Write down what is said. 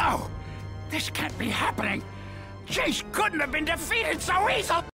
No! This can't be happening! Chase couldn't have been defeated so easily!